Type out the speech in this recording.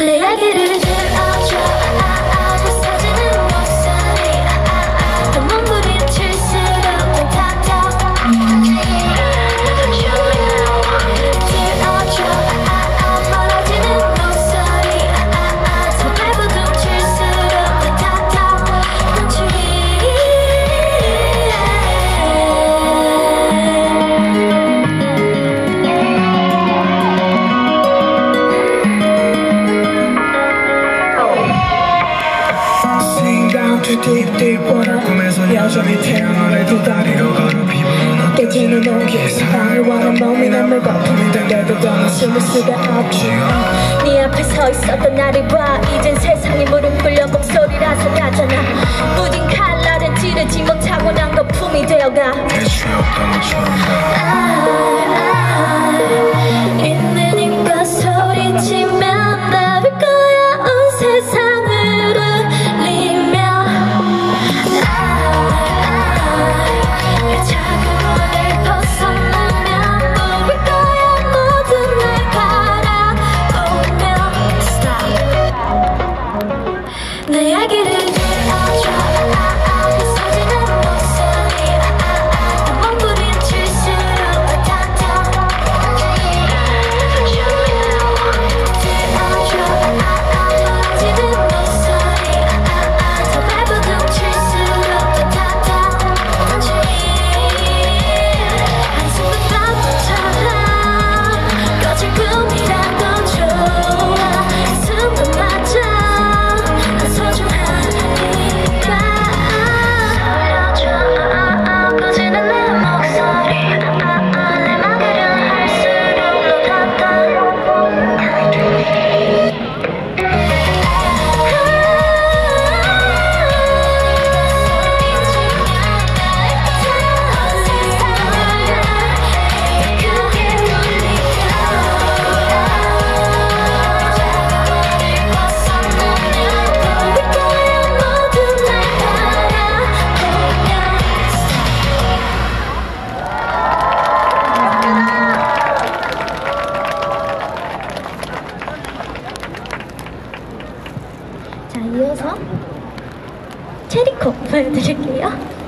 Play like. too deep, deep 꿈에서 여전히 태어나래 두 다리로 걸어 피부는 느껴지는 온기 사랑을 원한 몸이 남을 바쁨이 된데도 더는 숨을 쓰게 없지 네 앞에 서 있었던 나를 봐. 이젠 세상이 무릎 꿇려. नया गिरे 체리컵 보여드릴게요.